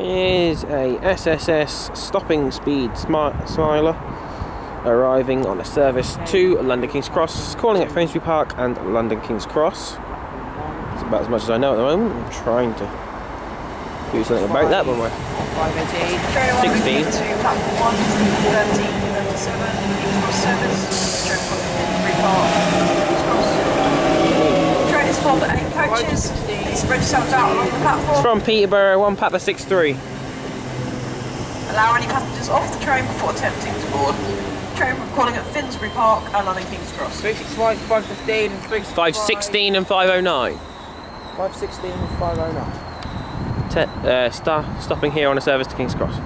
is a SSS stopping speed smi- smiler arriving on a service to London King's Cross, calling at Finsbury Park and London King's Cross. It's about as much as I know at the moment. I'm trying to do something about that, but my 16. 518. To platform 1, 13, 37, King's Cross service, train from Finsbury Park, King's Cross. Train is full but 8 coaches, please spread yourselves out along the It's platform. from Peterborough, one Papa 63. Allow any passengers off the train before attempting to board. Train calling at Finsbury Park and London King's Cross. 365, 515, and 365. 516 and 509. 516 and 509. Te- uh, sta- stopping here on a service to King's Cross.